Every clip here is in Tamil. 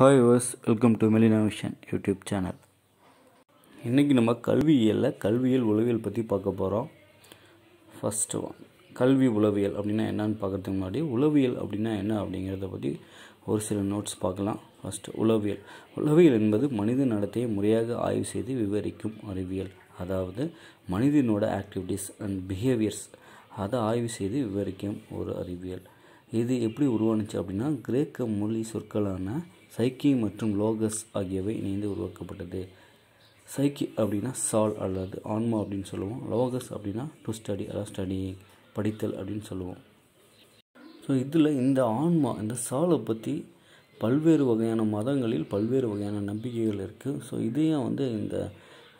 Hi was welcome to Melina vision YouTube channel இன்றைக்கி நம்ம கல்வியியலில் கல்வியியல் உளவியல் பற்றி பார்க்க போகிறோம் ஃபஸ்ட்டு ஒன் கல்வி உளவியல் அப்படின்னா என்னன்னு பார்க்கறதுக்கு முன்னாடி உளவியல் அப்படின்னா என்ன அப்படிங்கிறத பற்றி ஒரு சில நோட்ஸ் பார்க்கலாம். ஃபஸ்ட்டு உளவியல். உளவியல் என்பது மனித நடத்தையை முறையாக ஆய்வு செய்து விவரிக்கும் அறிவியல். அதாவது மனிதனோட ஆக்டிவிட்டீஸ் அண்ட் பிஹேவியர்ஸ் அதை ஆய்வு செய்து விவரிக்கும் ஒரு அறிவியல். இது எப்படி உருவானுச்சு அப்படின்னா கிரேக்க மொழி சொற்களான சைக்கி மற்றும் லோகஸ் ஆகியவை இணைந்து உருவாக்கப்பட்டது. சைக்கி அப்படின்னா சால் அல்லது ஆன்மா அப்படின்னு சொல்லுவோம். லோகஸ் அப்படின்னா டு ஸ்டடி அதாவது ஸ்டடி படித்தல் அப்படின்னு சொல்லுவோம். ஸோ இதில் இந்த ஆன்மா இந்த சாலை பற்றி பல்வேறு வகையான மதங்களில் பல்வேறு வகையான நம்பிக்கைகள் இருக்குது ஸோ இதையும் வந்து இந்த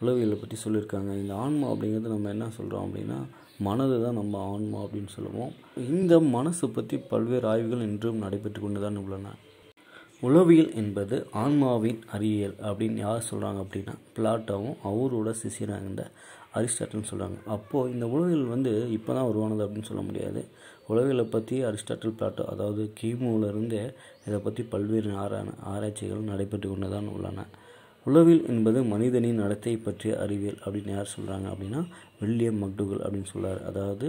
உளவியலை பற்றி சொல்லியிருக்காங்க. இந்த ஆன்மா அப்படிங்கிறது நம்ம என்ன சொல்கிறோம் அப்படின்னா மனது தான் நம்ம ஆன்மா அப்படின்னு சொல்லுவோம். இந்த மனசை பற்றி பல்வேறு ஆய்வுகள் இன்றும் நடைபெற்று கொண்டு தான் உள்ளன. உளவியல் என்பது ஆன்மாவின் அறிவியல் அப்படின்னு யார் சொல்கிறாங்க அப்படின்னா பிளாட்டாவும் அவரோட சிசியராக இருந்த அரிஸ்டாட்டில்னு சொல்கிறாங்க அப்போது இந்த உளவியல் வந்து இப்போ தான் உருவானது அப்படின்னு சொல்ல முடியாது. உளவியலை பற்றி அரிஸ்டாட்டில் பிளாட்டோ அதாவது கிமுவிலிருந்தே இதை பற்றி பல்வேறு ஆரா ஆராய்ச்சிகள் நடைபெற்று கொண்டு தான் உள்ளன. உளவியல் என்பது மனிதனின் நடத்தை பற்றிய அறிவியல் அப்படின்னு யார் சொல்கிறாங்க அப்படின்னா வில்லியம் மக்டுகல் அப்படின்னு சொல்கிறார் அதாவது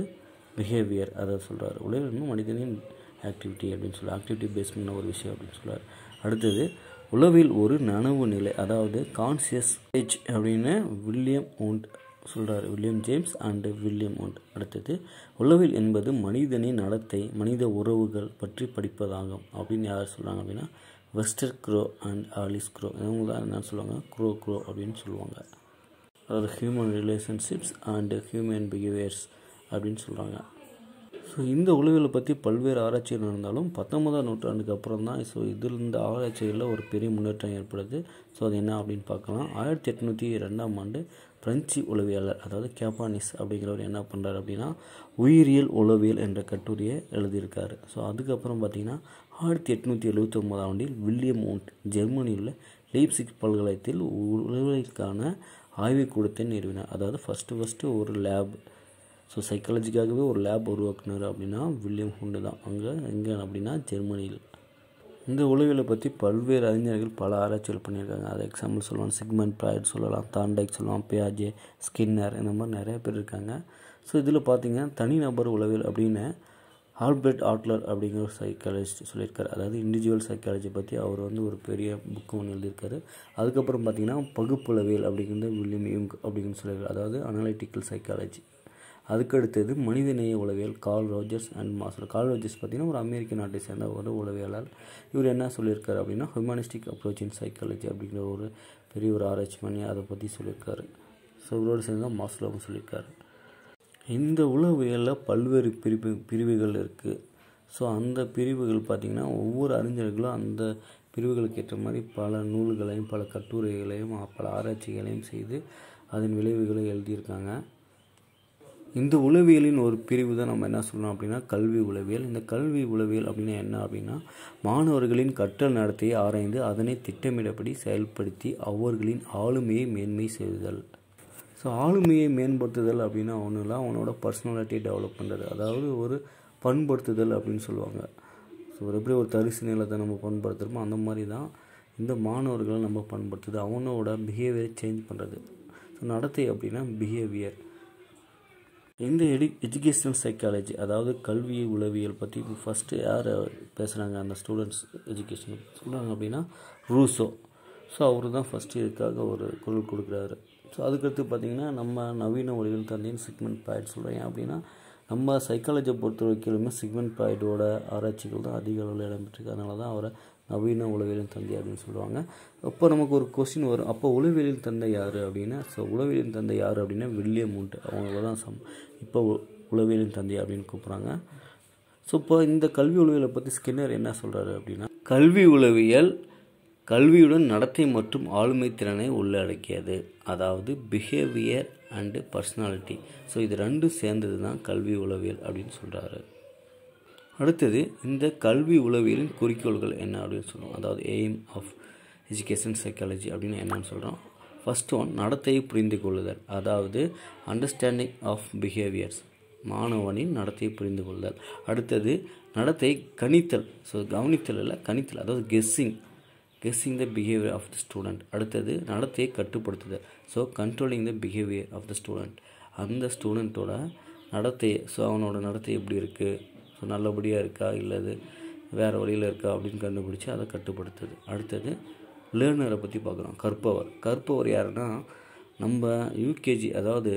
பிஹேவியர் அதை சொல்கிறார் உளவியல் மனிதனின் ஆக்டிவிட்டி அப்படின்னு சொல்லி ஆக்டிவிட்டி பேஸ் பண்ண ஒரு விஷயம் அப்படின்னு சொல்கிறார் அடுத்தது உளவில் ஒரு நனவு நிலை அதாவது கான்சியஸ் ஏஜ் அப்படின்னு வில்லியம் ஓண்ட் சொல்கிறார் William James and William Wundt அடுத்தது உளவில் என்பது மனிதனின் நடத்தை மனித உறவுகள் பற்றி படிப்பதாகும் அப்படின்னு யார் சொல்கிறாங்க அப்படின்னா Lester Crow and Alice Crow. இவங்க தான் என்ன சொல்லுவாங்க? க்ரோ க்ரோ அப்படின்னு சொல்லுவாங்க. அதாவது human relationships and human behaviours அப்படின்னு சொல்கிறாங்க ஸோ இந்த உளவியலை பற்றி பல்வேறு ஆராய்ச்சிகள் நடந்தாலும் பத்தொன்பதாம் நூற்றாண்டுக்கு அப்புறம் தான் ஸோ இதில் இந்த ஆராய்ச்சிகளில் ஒரு பெரிய முன்னேற்றம் ஏற்படுது. ஸோ அது என்ன அப்படின்னு பார்க்கலாம். ஆயிரத்தி எட்நூற்றி ரெண்டாம் ஆண்டு பிரெஞ்சு உளவியலர் அதாவது கேப்பானிஸ் அப்படிங்கிறவர் என்ன பண்ணுறாரு அப்படின்னா உயிரியல் உளவியல் என்ற கட்டுரையை எழுதியிருக்காரு. ஸோ அதுக்கப்புறம் பார்த்தீங்கன்னா ஆயிரத்தி எட்நூற்றி எழுபத்தி ஒன்பதாம் ஆண்டில் வில்லியம் ஓண்ட் ஜெர்மனியில் உள்ள லீப்சிக் பல்கலைத்தில் உளவியலுக்கான ஆய்வுக்கூடத்தை நிறுவினார். அதாவது ஃபஸ்ட்டு ஃபஸ்ட்டு ஒரு லேப் ஸோ சைக்காலஜிக்காகவே ஒரு லேப் உருவாக்குனார் அப்படின்னா வில்லியம் ஹுண்டு தான். அங்கே எங்கே அப்படின்னா ஜெர்மனியில். இந்த உளவியலை பற்றி பல்வேறு அறிஞர்கள் பல ஆராய்ச்சிகள் பண்ணியிருக்காங்க. அது எக்ஸாம்பிள் சொல்லலாம் சிக்மெண்ட் ப்ராய்ட் சொல்லலாம் தாண்டைக் சொல்லலாம் பியாஜே ஸ்கின்னர் இந்த மாதிரி நிறைய பேர் இருக்காங்க. ஸோ இதில் பார்த்தீங்கன்னா தனிநபர் உளவியல் அப்படின்னு ஆல்பர்ட் ஆட்லர் அப்படிங்கிற ஒரு சைக்காலஜிஸ்ட் சொல்லியிருக்காரு. அதாவது இண்டிவிஜுவல் சைக்காலஜி பற்றி அவர் வந்து ஒரு பெரிய புக்கு ஒன்று எழுதியிருக்காரு. அதுக்கப்புறம் பார்த்தீங்கன்னா பகுப்புளவியல் அப்படிங்கிறது வில்லியம் யூங் அப்படின்னு சொல்லியிருக்காரு. அதாவது அனலிட்டிக்கல் சைக்காலஜி அதுக்கடுத்தது மனிதநேய உளவியல் Carl Rogers and Maslow. Carl Rogers பார்த்திங்கன்னா ஒரு அமெரிக்க நாட்டை சேர்ந்த ஒரு உளவியலாளர். இவர் என்ன சொல்லியிருக்காரு அப்படின்னா ஹியூமனிஸ்டிக் அப்ரோச் இன் சைக்காலஜி அப்படிங்கிற ஒரு பெரிய ஒரு ஆராய்ச்சி பண்ணி அதை பற்றி சொல்லியிருக்காரு. ஸோ இவரோடு சேர்ந்து தான் மாஸ்லோவும் சொல்லியிருக்காரு. இந்த உளவியலில் பல்வேறு பிரிவு பிரிவுகள் இருக்குது ஸோ அந்த பிரிவுகள் பார்த்திங்கன்னா ஒவ்வொரு அறிஞர்களும் அந்த பிரிவுகளுக்கு ஏற்ற மாதிரி பல நூல்களையும் பல கட்டுரைகளையும் பல ஆராய்ச்சிகளையும் செய்து அதன் விளைவுகளை எழுதியிருக்காங்க. இந்த உளவியலின் ஒரு பிரிவு தான் நம்ம என்ன சொல்லணும் அப்படின்னா கல்வி உளவியல். இந்த கல்வி உளவியல் அப்படின்னா என்ன அப்படின்னா மாணவர்களின் கற்றல் நடத்தையை ஆராய்ந்து அதனை திட்டமிடப்படி செயல்படுத்தி அவர்களின் ஆளுமையை மேன்மை செய்தல். ஸோ ஆளுமையை மேம்படுத்துதல் அப்படின்னா ஒன்றுல அவனோட பர்சனாலிட்டியை டெவலப் பண்ணுறது அதாவது ஒரு பண்படுத்துதல் அப்படின்னு சொல்லுவாங்க. ஸோ ஒரு எப்படி ஒரு தரிசு நிலத்தை நம்ம பண்படுத்துகிறோமோ அந்த மாதிரி தான் இந்த மாணவர்களை நம்ம பண்படுத்துது. அவனோட பிஹேவியரை சேஞ்ச் பண்ணுறது ஸோ நடத்தை அப்படின்னா பிஹேவியர் இந்த எடு எஜுகேஷனல் சைக்காலஜி அதாவது கல்வி உளவியல் பற்றி ஃபஸ்ட்டு யார் பேசுகிறாங்க அந்த ஸ்டூடெண்ட்ஸ் எஜுகேஷன் சொல்கிறாங்க அப்படின்னா ரூசோ. ஸோ அவர் தான் ஃபஸ்ட்டு இதுக்காக ஒரு குரல் கொடுக்குறாரு. ஸோ அதுக்கடுத்து பார்த்திங்கன்னா நம்ம நவீன ஒளிகள் தந்தைன்னு சிக்மெண்ட் பாய்ட் சொல்கிறேன் அப்படின்னா நம்ம சைக்காலஜியை பொறுத்த வரைக்கும் சிக்மெண்ட் பாய்டோட ஆராய்ச்சிகள் தான் அதிக அளவில் இடம்பெற்றிருக்கு அதனால தான் அவரை நவீன உளவியலின் தந்தை அப்படின்னு சொல்லுவாங்க. அப்போ நமக்கு ஒரு கொஸ்டின் வரும். அப்போ உளவியலின் தந்தை யார் அப்படின்னா ஸோ உளவியலின் தந்தை யார் அப்படின்னா வில்லியம் உண்டு. அவங்கள தான் சம் இப்போ உளவியலின் தந்தை அப்படின்னு கூப்பிட்றாங்க. ஸோ இப்போ இந்த கல்வி உளவியலை பற்றி ஸ்கின்னர் என்ன சொல்கிறாரு அப்படின்னா கல்வி உளவியல் கல்வியுடன் நடத்தை மற்றும் ஆளுமை திறனை உள்ளடக்கியது. அதாவது பிஹேவியர் அண்டு பர்சனாலிட்டி ஸோ இது ரெண்டும் சேர்ந்தது தான் கல்வி உளவியல் அப்படின்னு சொல்கிறாரு அடுத்தது இந்த கல்வி உளவியலின் குறிக்கோள்கள் என்ன அப்படின்னு சொல்லுவோம் அதாவது எய்ம் ஆஃப் எஜுகேஷன் சைக்காலஜி அப்படின்னு என்னன்னு சொல்கிறோம் ஃபஸ்ட் ஒன் நடத்தையை புரிந்து கொள்ளுதல். அதாவது அண்டர்ஸ்டாண்டிங் ஆஃப் பிஹேவியர்ஸ் மாணவனின் நடத்தையை புரிந்து கொள்ளுதல். அடுத்தது நடத்தை கணித்தல். ஸோ கவனித்தல் இல்லை கணித்தல். அதாவது guessing guessing the behaviour of the student அடுத்தது நடத்தையை கட்டுப்படுத்துதல். So controlling the behaviour of the student அந்த ஸ்டூடெண்ட்டோட நடத்தை ஸோ அவனோட நடத்தை எப்படி இருக்குது ஸோ நல்லபடியாக இருக்கா? இல்லை அது வேறு வழியில் இருக்கா? அப்படின்னு கண்டுபிடிச்சி அதை கட்டுப்படுத்துது. அடுத்தது லேர்னரை பற்றி பார்க்குறோம். கற்பவர். கற்பவர் யாருன்னா நம்ம யூகேஜி அதாவது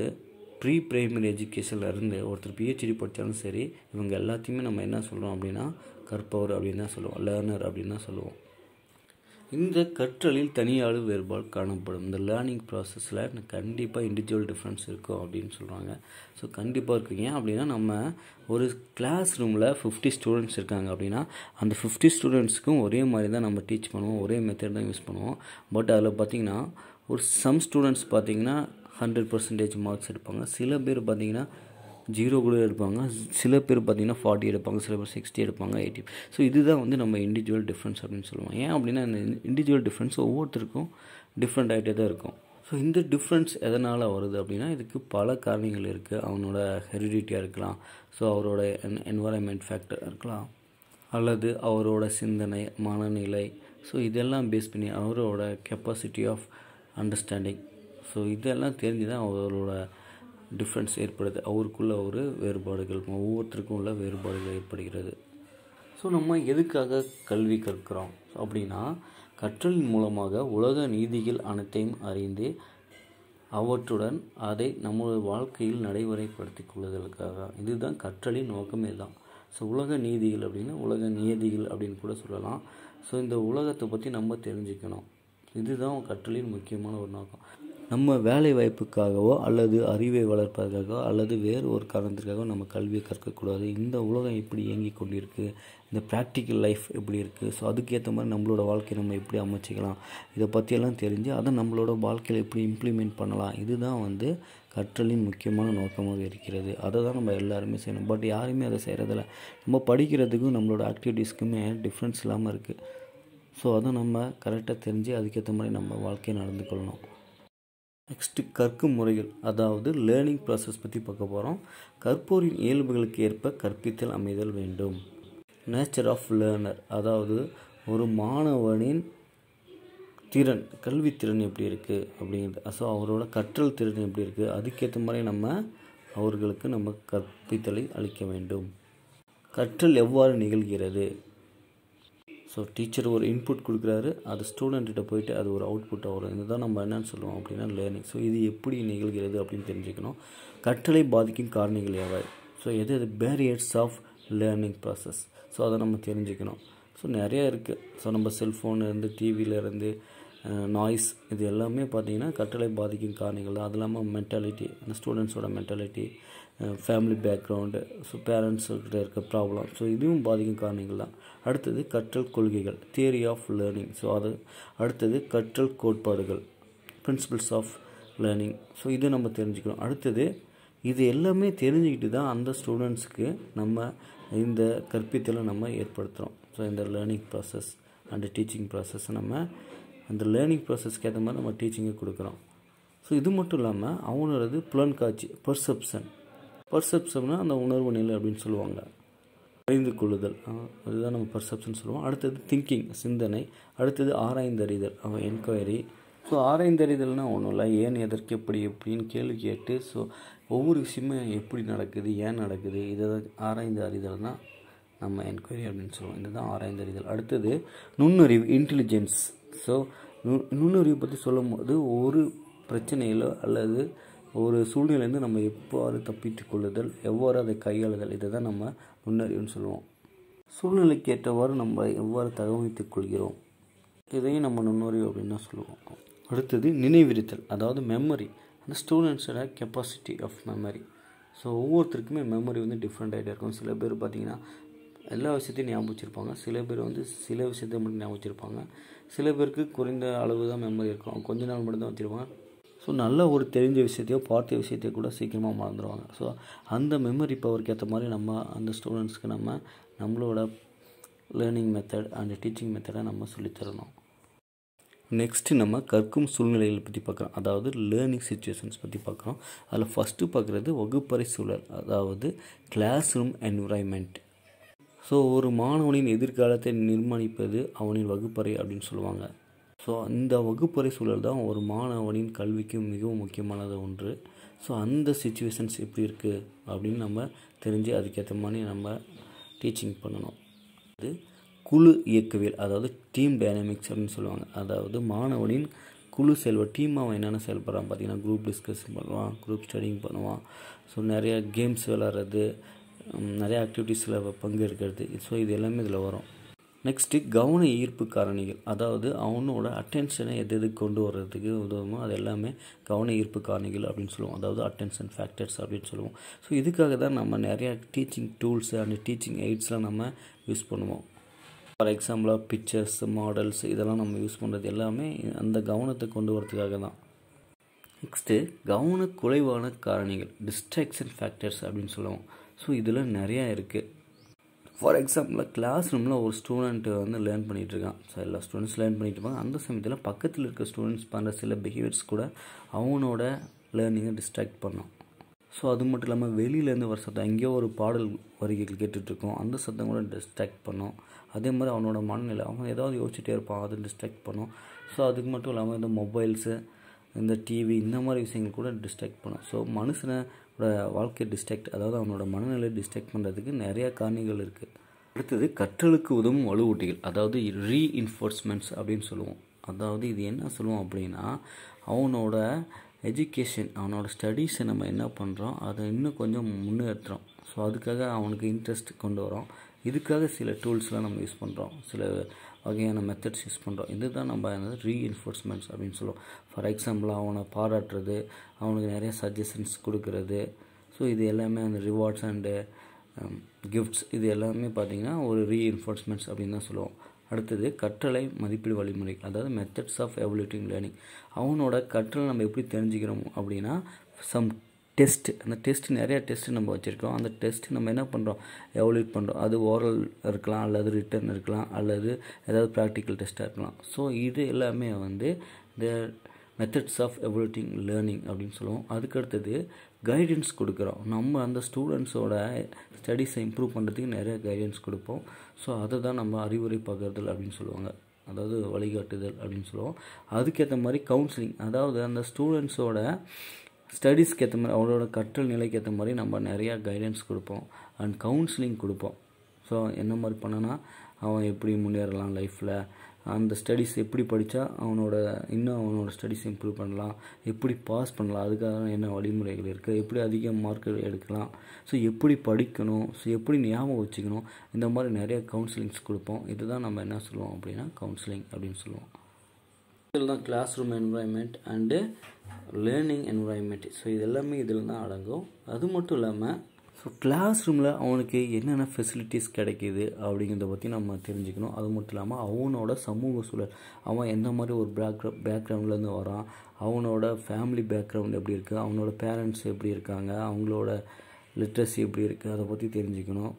ப்ரீ பிரைமரி எஜுகேஷனில் இருந்து ஒருத்தர் பிஹெச்டி படித்தாலும் சரி இவங்க எல்லாத்தையுமே நம்ம என்ன சொல்கிறோம் அப்படின்னா கற்பவர் அப்படின்னு தான் சொல்லுவோம். லேர்னர் அப்படின்னு தான் சொல்லுவோம். இந்த கற்றலில் தனியாளு வேறுபாடு காணப்படும். இந்த லேர்னிங் ப்ராசஸில் கண்டிப்பாக இண்டிவிஜுவல் டிஃப்ரென்ஸ் இருக்கும் அப்படின்னு சொல்கிறாங்க ஸோ கண்டிப்பாக இருக்குங்க அப்படின்னா நம்ம ஒரு கிளாஸ் ரூமில் ஃபிஃப்டி ஸ்டூடெண்ட்ஸ் இருக்காங்க அப்படின்னா அந்த ஃபிஃப்டி ஸ்டூடெண்ட்ஸுக்கும் ஒரே மாதிரி தான் நம்ம டீச் பண்ணுவோம். ஒரே மெத்தட் தான் யூஸ் பண்ணுவோம். பட் அதில் பார்த்திங்கன்னா ஒரு சம் ஸ்டூடெண்ட்ஸ் பார்த்திங்கன்னா ஹண்ட்ரட் பர்சன்டேஜ் மார்க்ஸ் எடுப்பாங்க. சில பேர் பார்த்திங்கன்னா ஜீரோ கூட எடுப்பாங்க. சில பேர் பார்த்திங்கன்னா ஃபார்ட்டி எடுப்பாங்க சில பேர் சிக்ஸ்டி எடுப்பாங்க எயிட்டி ஸோ இதுதான் வந்து நம்ம இண்டிவிஜுவல் டிஃப்ரென்ஸ் அப்படின்னு சொல்லுவோம். ஏன் அப்படின்னா இந்த இண்டிவிஜுவல் டிஃப்ரென்ஸ் ஒவ்வொருத்தருக்கும் டிஃப்ரெண்ட் ஆகிட்டே தான் இருக்கும். ஸோ இந்த டிஃப்ரென்ஸ் எதனால் வருது அப்படின்னா இதுக்கு பல காரணங்கள் இருக்குது அவனோட ஹெரிடிட்டியாக இருக்கலாம். ஸோ அவரோட என் என்வரான்மெண்ட் ஃபேக்டர் இருக்கலாம். அல்லது அவரோட சிந்தனை மனநிலை. ஸோ இதெல்லாம் பேஸ் பண்ணி அவரோட கெப்பாசிட்டி ஆஃப் அண்டர்ஸ்டாண்டிங் ஸோ இதெல்லாம் தெரிஞ்சு தான் அவரோட டிஃப்ரென்ஸ் ஏற்படுது. அவருக்குள்ள ஒரு வேறுபாடுகள் ஒவ்வொருத்தருக்கும் உள்ள வேறுபாடுகள் ஏற்படுகிறது. ஸோ நம்ம எதுக்காக கல்வி கற்கிறோம்? அப்படின்னா கற்றலின் மூலமாக உலக நீதிகள் அனைத்தையும் அறிந்து அவற்றுடன் அதை நம்முடைய வாழ்க்கையில் நடைமுறைப்படுத்திக் கொள்வதற்காக இதுதான் கற்றலின் நோக்கமே தான். ஸோ உலக நீதிகள் அப்படின்னா உலக நியதிகள் அப்படின்னு கூட சொல்லலாம். ஸோ இந்த உலகத்தை பற்றி நம்ம தெரிஞ்சுக்கணும். இதுதான் கற்றலின் முக்கியமான ஒரு நோக்கம். நம்ம வேலை வாய்ப்புக்காகவோ அல்லது அறிவை வளர்ப்பதற்காகவோ அல்லது வேறு ஒரு காரணத்திற்காகவோ நம்ம கல்வியை கற்கக்கூடாது. இந்த உலகம் எப்படி இயங்கி கொண்டிருக்கு. இந்த ப்ராக்டிக்கல் லைஃப் எப்படி இருக்குது ஸோ அதுக்கேற்ற மாதிரி நம்மளோட வாழ்க்கையை நம்ம எப்படி அமைச்சிக்கலாம்? இதை பற்றியெல்லாம் தெரிஞ்சு அதை நம்மளோட வாழ்க்கையில் எப்படி இம்ப்ளிமெண்ட் பண்ணலாம்? இதுதான் வந்து கற்றலின் முக்கியமான நோக்கமாக இருக்கிறது. அதை தான் நம்ம எல்லாருமே செய்யணும். பட் யாருமே அதை செய்கிறதில்ல நம்ம படிக்கிறதுக்கும் நம்மளோட ஆக்டிவிட்டீஸ்க்குமே டிஃப்ரென்ஸ் இல்லாமல் இருக்குது ஸோ அதை நம்ம கரெக்டாக தெரிஞ்சு அதுக்கேற்ற மாதிரி நம்ம வாழ்க்கையை நடந்து கொள்ளணும். நெக்ஸ்ட்டு கற்கும் முறைகள் அதாவது லேர்னிங் ப்ராசஸ் பற்றி பார்க்க போகிறோம் கற்போரின் இயல்புகளுக்கு ஏற்ப கற்பித்தல் அமைதல் வேண்டும். நேச்சர் ஆஃப் லேர்னர் அதாவது ஒரு மாணவனின் திறன் கல்வித்திறன் எப்படி இருக்குது அப்படிங்கிறது. ஸோ அவரோட கற்றல் திறன் எப்படி இருக்குது அதுக்கேற்ற மாதிரி நம்ம அவர்களுக்கு நம்ம கற்பித்தலை அளிக்க வேண்டும். கற்றல் எவ்வாறு நிகழ்கிறது? ஸோ டீச்சர் ஒரு இன்புட் கொடுக்குறாரு அது ஸ்டூடெண்ட்டிட்ட போயிட்டு அது ஒரு அவுட்புட்டாக வரும். இதுதான் நம்ம என்னென்னு சொல்லுவோம் அப்படின்னா லேர்னிங் ஸோ இது எப்படி நிகழ்கிறது அப்படின்னு தெரிஞ்சுக்கணும். கற்றலை பாதிக்கும் காரணிகள் எவை ஸோ எது எது? Barriers of learning process so அதை நம்ம தெரிஞ்சுக்கணும். ஸோ நிறையா இருக்குது ஸோ நம்ம செல்ஃபோன்லேருந்து டிவியிலேருந்து நாய்ஸ் இது எல்லாமே பார்த்திங்கன்னா கற்றலை பாதிக்கும் காரணிகள் தான். அது இல்லாமல் மென்டாலிட்டி அந்த ஸ்டூடெண்ட்ஸோட மென்டாலிட்டி ஃபேமிலி பேக்ரவுண்டு ஸோ பேரண்ட்ஸுக்கிட்ட இருக்க ப்ராப்ளம் ஸோ இதுவும் பாதிக்கும் காரணங்கள் தான். அடுத்தது கற்றல் கொள்கைகள் தியரி ஆஃப் லேர்னிங் ஸோ அது அடுத்தது கற்றல் கோட்பாடுகள் பிரின்சிபல்ஸ் ஆஃப் லேர்னிங் ஸோ இதை நம்ம தெரிஞ்சுக்கணும். அடுத்தது இது எல்லாமே தெரிஞ்சுக்கிட்டு தான் அந்த ஸ்டூடெண்ட்ஸுக்கு நம்ம இந்த கற்பித்தலை நம்ம ஏற்படுத்துகிறோம் ஸோ இந்த learning process and teaching process நம்ம அந்த லேர்னிங் ப்ராசஸ்க்கு ஏற்ற மாதிரி நம்ம டீச்சிங்கை கொடுக்குறோம். ஸோ இது மட்டும் இல்லாமல் அவனோடது புலன் காட்சி பர்செப்ஷன் பர்செப்ஷன்னா அந்த உணர்வு நிலை அப்படின்னு சொல்லுவாங்க. அறிந்து கொள்ளுதல். அதுதான் நம்ம பர்செப்ஷன் சொல்லுவோம். அடுத்தது திங்கிங் சிந்தனை. அடுத்தது ஆராய்ந்தறிதல். அவன் என்கொயரி ஸோ ஆராய்ந்தறிதல்னால் ஒன்றும் இல்லை. ஏன் எதற்கு எப்படி எப்படின்னு கேள்வி கேட்டு ஸோ ஒவ்வொரு விஷயமும் எப்படி நடக்குது ஏன் நடக்குது இதை ஆராய்ந்து அறிதல் தான் நம்ம என்கொயரி அப்படின்னு சொல்லுவோம். இதுதான் ஆராய்ந்தறிதல். அடுத்தது நுண்ணறிவு இன்டெலிஜென்ஸ் ஸோ நு நுண்ணறிவு பற்றி சொல்லும்போது ஒரு பிரச்சனையிலோ அல்லது ஒரு சூழ்நிலையிலேருந்து நம்ம எவ்வாறு தப்பித்து கொள்ளுதல் எவ்வாறு அதை கையாளுதல் இதை தான் நம்ம நுண்ணறிவுன்னு சொல்லுவோம். சூழ்நிலைக்கு ஏற்றவாறு நம்ம எவ்வாறு தகவமைத்துக் கொள்கிறோம் இதையும் நம்ம நுண்ணறிவு அப்படின்னு தான் சொல்லுவோம். அடுத்தது நினைவிருத்தல் அதாவது மெமரி அந்த ஸ்டூடெண்ட்ஸோட கெப்பாசிட்டி ஆஃப் மெமரி ஸோ ஒவ்வொருத்தருக்குமே மெமரி வந்து டிஃப்ரெண்ட் ஆகிட்டே இருக்கும். சில பேர் பார்த்திங்கன்னா எல்லா விஷயத்தையும் ஞாபகம் வச்சுருப்பாங்க சில பேர் வந்து சில விஷயத்தை மட்டும் ஞாபகம் வச்சுருப்பாங்க சில பேருக்கு குறைந்த அளவு தான் மெமரி இருக்கும். கொஞ்ச நாள் மட்டும் தான் வச்சுருப்பாங்க. ஸோ நல்ல ஒரு தெரிஞ்ச விஷயத்தையோ பார்த்த விஷயத்தையோ கூட சீக்கிரமாக மறந்துடுவாங்க ஸோ அந்த மெமரி பவருக்கு ஏற்ற மாதிரி நம்ம அந்த ஸ்டூடெண்ட்ஸ்க்கு நம்ம நம்மளோட லேர்னிங் மெத்தட் அண்ட் டீச்சிங் மெத்தடை நம்ம சொல்லித்தரணும். நெக்ஸ்ட்டு நம்ம கற்கும் சூழ்நிலைகள் பற்றி பார்க்குறோம் அதாவது லேர்னிங் சுச்சுவேஷன்ஸ் பற்றி பார்க்குறோம் அதில் ஃபஸ்ட்டு பார்க்குறது வகுப்பறை சூழல் அதாவது கிளாஸ் ரூம் என்விரான்மெண்ட் ஸோ ஒரு மாணவனின் எதிர்காலத்தை நிர்மாணிப்பது அவனின் வகுப்பறை அப்படின்னு சொல்லுவாங்க. ஸோ இந்த வகுப்பறை சூழல் தான் ஒரு மாணவனின் கல்விக்கு மிகவும் முக்கியமானது ஒன்று. ஸோ அந்த சுச்சுவேஷன்ஸ் எப்படி இருக்குது அப்படின்னு நம்ம தெரிஞ்சு அதுக்கேற்ற மாதிரி நம்ம டீச்சிங் பண்ணணும். அது குழு இயக்கவியல் அதாவது டீம் டைனமிக்ஸ் அப்படின்னு சொல்லுவாங்க. அதாவது மாணவனின் குழு செல்வ டீம் அவன் என்னென்ன செயல்படுறான் பார்த்தீங்கன்னா குரூப் டிஸ்கஷன் பண்ணுவான் குரூப் ஸ்டடிங் பண்ணுவான். ஸோ நிறையா கேம்ஸ் விளாட்றது நிறையா ஆக்டிவிட்டீஸில் பங்கெடுக்கிறது. ஸோ இது எல்லாமே இதில் வரும். நெக்ஸ்ட்டு கவன ஈர்ப்பு காரணிகள். அதாவது அவனோட அட்டென்ஷனை எது எது கொண்டு வர்றதுக்கு உதவுமோ அது எல்லாமே கவன ஈர்ப்பு காரணிகள் அப்படின்னு சொல்லுவோம். அதாவது அட்டென்ஷன் ஃபேக்டர்ஸ் அப்படின்னு சொல்லுவோம். ஸோ இதுக்காக தான் நம்ம நிறையா டீச்சிங் டூல்ஸ் அண்ட் டீச்சிங் எய்ட்ஸ்லாம் நம்ம யூஸ் பண்ணுவோம். ஃபார் எக்ஸாம்பிளாக பிக்சர்ஸ் மாடல்ஸ் இதெல்லாம் நம்ம யூஸ் பண்ணுறது எல்லாமே அந்த கவனத்தை கொண்டு வரதுக்காக தான். நெக்ஸ்ட்டு கவன குறைவான காரணிகள். டிஸ்ட்ராக்ஷன் ஃபேக்டர்ஸ் அப்படின்னு சொல்லுவோம். ஸோ இதில் நிறையா இருக்குது ஃபார் எக்ஸாம்பிள் கிளாஸ் ரூமில் ஒரு ஸ்டூடெண்ட்டு வந்து லேர்ன் பண்ணிகிட்டு இருக்கான் ஸோ எல்லா ஸ்டூடெண்ட்ஸ் லேர்ன் பண்ணிகிட்டு இருப்பாங்க அந்த சமயத்தில் பக்கத்தில் இருக்க ஸ்டூடெண்ட்ஸ் பண்ணுற சில பிஹேவியர்ஸ் கூட அவனோட லேர்னிங்கை டிஸ்ட்ராக்ட் பண்ணும். ஸோ அது மட்டும் இல்லாமல் வெளியிலேருந்து வர சத்தம் எங்கேயோ ஒரு பாடல் வரிகள் கேட்டுட்ருக்கோம் அந்த சத்தம் கூட டிஸ்ட்ராக்ட் பண்ணும். அதே மாதிரி அவனோட மனநிலை அவன் ஏதாவது யோசிச்சுட்டே இருப்பான் அது டிஸ்ட்ராக்ட் பண்ணும். ஸோ அதுக்கு மட்டும் இல்லாமல் இந்த மொபைல்ஸு இந்த டிவி இந்த மாதிரி விஷயங்கள் கூட டிஸ்ட்ராக்ட் பண்ணும். ஸோ மனுஷனை வாழ்க்கை டிஸ்ட்ராக்ட் அதாவது அவனோட மனநிலை டிஸ்ட்ராக்ட் பண்ணுறதுக்கு நிறையா காரணிகள் இருக்குது அடுத்தது கற்றலுக்கு உதவும் வலுவூட்டிகள் அதாவது ரீஇன்ஃபோர்ஸ்மெண்ட்ஸ் அப்படின்னு சொல்லுவோம். அதாவது இது என்ன சொல்லுவோம் அப்படின்னா அவனோட எஜுகேஷன் அவனோட ஸ்டடீஸை நம்ம என்ன பண்ணுறோம் அதை இன்னும் கொஞ்சம் முன்னேற்றுறோம் ஸோ அதுக்காக அவனுக்கு இன்ட்ரெஸ்ட் கொண்டு வரோம் இதுக்காக சில டூல்ஸ்லாம் நம்ம யூஸ் பண்ணுறோம் சில வகையான மெத்தட்ஸ் யூஸ் பண்ணுறோம் இதுதான் நம்ம ரீஎன்ஃபோர்ஸ்மெண்ட்ஸ் அப்படின்னு சொல்லுவோம். ஃபார் எக்ஸாம்பிள் அவனை பாராட்டுறது அவனுக்கு நிறைய சஜஷன்ஸ் கொடுக்கறது. ஸோ இது எல்லாமே அந்த ரிவார்ட்ஸ் அண்டு கிஃப்ட்ஸ் இது எல்லாமே பார்த்திங்கன்னா ஒரு ரீஎன்ஃபோர்ஸ்மெண்ட்ஸ் அப்படின்னு தான் சொல்லுவோம். அடுத்தது கற்றலை மதிப்பீடு வழிமுறை அதாவது மெத்தட்ஸ் ஆஃப் எவல்யூட்டிங் லேர்னிங் அவனோட கற்றலை நம்ம எப்படி தெரிஞ்சுக்கிறோம் அப்படின்னா சம் டெஸ்ட் அந்த டெஸ்ட் நிறையா டெஸ்ட் நம்ம வச்சுருக்கோம் அந்த டெஸ்ட் நம்ம என்ன பண்ணுறோம் எவல்யூட் பண்ணுறோம் அது ஓரல் இருக்கலாம் அல்லது ரிட்டன் இருக்கலாம் அல்லது ஏதாவது ப்ராக்டிக்கல் டெஸ்ட்டாக இருக்கலாம். ஸோ இது எல்லாமே வந்து இந்த மெத்தட்ஸ் ஆஃப் எவல்யூட்டிங் லேர்னிங் அப்படின்னு சொல்லுவோம். அதுக்கடுத்தது கைடன்ஸ் கொடுக்குறோம். நம்ம அந்த ஸ்டூடெண்ட்ஸோட ஸ்டடீஸை இம்ப்ரூவ் பண்ணுறதுக்கு நிறைய கைடன்ஸ் கொடுப்போம். ஸோ அதை தான் நம்ம அறிவுரை பகிர்தல் அப்படின்னு சொல்லுவாங்க. அதாவது வழிகாட்டுதல் அப்படின்னு சொல்லுவோம். அதுக்கேற்ற மாதிரி கவுன்சிலிங் அதாவது அந்த ஸ்டூடெண்ட்ஸோட ஸ்டடீஸ்க்கு ஏற்ற மாதிரி அவரோட கற்றல் நிலைக்கு ஏற்ற மாதிரி நம்ம நிறையா கைடன்ஸ் கொடுப்போம் அண்ட் கவுன்சிலிங் கொடுப்போம். ஸோ என்ன மாதிரி பண்ணனா அவன் எப்படி முன்னேறலாம் லைஃப்பில் அந்த ஸ்டடீஸ் எப்படி படித்தா அவனோட இன்னும் அவனோட ஸ்டடீஸ் இம்ப்ரூவ் பண்ணலாம்? எப்படி பாஸ் பண்ணலாம்? அதுக்காக என்ன வழிமுறைகள் இருக்குது எப்படி அதிக மார்க் எடுக்கலாம்? ஸோ எப்படி படிக்கணும்? ஸோ எப்படி ஞாபகம் வச்சுக்கணும்? இந்த மாதிரி நிறைய கவுன்சிலிங்ஸ் கொடுப்போம். இதுதான் நம்ம என்ன சொல்லுவோம் அப்படின்னா கவுன்சிலிங் அப்படின்னு சொல்லுவோம். இதில் தான் classroom environment and learning environment so இது எல்லாமே இதில் தான் அடங்கும். அது மட்டும் இல்லாமல் ஸோ கிளாஸ் ரூமில் அவனுக்கு என்னென்ன ஃபெசிலிட்டிஸ் கிடைக்கிது அப்படிங்கிறத பற்றி நம்ம தெரிஞ்சுக்கணும். அது மட்டும் இல்லாமல் அவனோட சமூக சூழல். அவன் எந்த மாதிரி ஒரு பேக் பேக்ரவுண்ட்லேருந்து வரான்? அவனோட ஃபேமிலி பேக்ரவுண்ட் எப்படி இருக்குது அவனோட பேரண்ட்ஸ் எப்படி இருக்காங்க? அவங்களோட லிட்ரஸி எப்படி இருக்குது அதை பற்றி தெரிஞ்சுக்கணும்.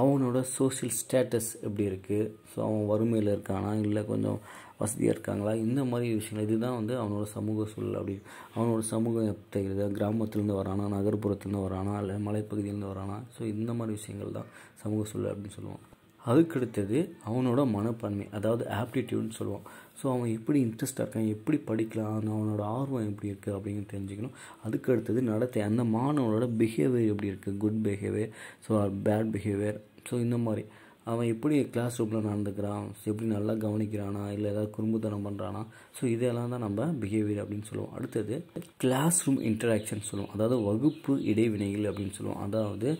அவனோட சோஷியல் ஸ்டேட்டஸ் எப்படி இருக்குது ஸோ அவன் வறுமையில் இருக்கானா? இல்லை கொஞ்சம் வசதியாக இருக்காங்களா? இந்த மாதிரி விஷயங்கள் இதுதான் வந்து அவனோட சமூக சூழல். அப்படி அவனோட சமூகம் எப்படி கிராமத்துலேருந்து வரானா நகர்ப்புறத்துலேருந்து வரானா இல்லை மலைப்பகுதியிலேருந்து வரானா? ஸோ இந்த மாதிரி விஷயங்கள் தான் சமூக சூழல் அப்படின்னு சொல்லுவான் அதுக்கடுத்தது அவனோட மனப்பான்மை அதாவது ஆப்டிடியூட்னு சொல்லுவான் ஸோ அவன் எப்படி இன்ட்ரெஸ்டாக இருக்கான் எப்படி படிக்கலாம் அவனோட ஆர்வம் எப்படி இருக்குது அப்படின்னு தெரிஞ்சுக்கணும். அதுக்கு அடுத்தது நடத்தை அந்த மாணவனோட பிஹேவியர் எப்படி இருக்குது good behaviour so bad behaviour so இந்த மாதிரி. அவன் எப்படி கிளாஸ் ரூமில் நடந்துக்கிறான்? எப்படி நல்லா கவனிக்கிறானா? இல்லை ஏதாவது குறும்புத்தனம் பண்ணுறானா ஸோ இதெல்லாம் தான் நம்ம பிஹேவியர் அப்படின்னு சொல்லுவோம். அடுத்தது கிளாஸ் ரூம் இன்டராக்ஷன் சொல்லுவோம். அதாவது வகுப்பு இடைவினைகள் அப்படின்னு சொல்லுவோம். அதாவது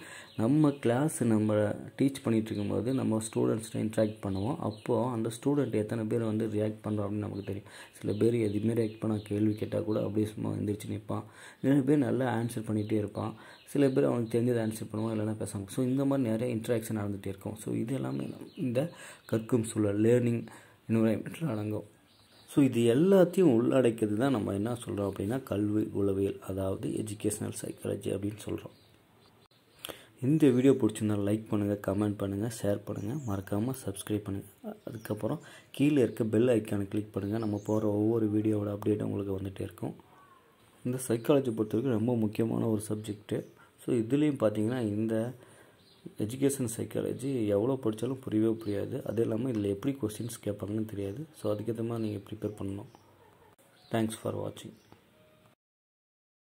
நம்ம கிளாஸ் நம்ம டீச் பண்ணிகிட்டு இருக்கும்போது நம்ம ஸ்டூடெண்ட்ஸ்கிட்ட இன்ட்ராக்ட் பண்ணுவோம். அப்போது அந்த ஸ்டூடெண்ட் எத்தனை பேர் வந்து ரியாக்ட் பண்ணுறோம் அப்படின்னு நமக்கு தெரியும். சில பேர் எதுவுமே ரியாக்ட் பண்ணால் கேள்வி கேட்டால் கூட அப்படியே சும்மா எந்திரிச்சு நிற்பான் நிறைய பேர் நல்லா ஆன்சர் பண்ணிகிட்டே இருப்பான். சில பேர் அவனுக்கு தெரிஞ்சதை ஆன்சர் பண்ணுவான் இல்லைனா பேசுவாங்க. ஸோ இந்த மாதிரி நிறைய இன்ட்ராக்ஷன் நடந்துகிட்டே இருக்கும். ஸோ இது எல்லாமே இந்த கற்கும் சூழல் லேர்னிங் என்வரான்மெண்ட்டில் அடங்கும். ஸோ இது எல்லாத்தையும் உள்ளடக்கிறது தான் நம்ம என்ன சொல்கிறோம் அப்படின்னா கல்வி உளவியல் அதாவது எஜுகேஷ்னல் சைக்காலஜி அப்படின்னு சொல்கிறோம் இந்த வீடியோ பிடிச்சிருந்தால் லைக் பண்ணுங்கள் கமெண்ட் பண்ணுங்கள் ஷேர் பண்ணுங்கள் மறக்காமல் சப்ஸ்கிரைப் பண்ணுங்கள் அதுக்கப்புறம் கீழே இருக்க பெல் ஐக்கானை கிளிக் பண்ணுங்கள் நம்ம போகிற ஒவ்வொரு வீடியோவோட அப்டேட்டும் உங்களுக்கு வந்துகிட்டே இருக்கும். இந்த சைக்காலஜி பொறுத்தவரைக்கும் ரொம்ப முக்கியமான ஒரு சப்ஜெக்ட்டு ஸோ இதுலேயும் பார்த்தீங்கன்னா இந்த எஜுகேஷன் சைக்காலஜி எவ்வளோ படித்தாலும் புரியவே புரியாது. அது இல்லாமல் இதில் எப்படி கொஸ்டின்ஸ் கேட்பாங்கன்னு தெரியாது. ஸோ அதுக்கேற்ற மாதிரி நீங்கள் ப்ரிப்பேர் பண்ணணும். தேங்க்ஸ் ஃபார் வாட்சிங்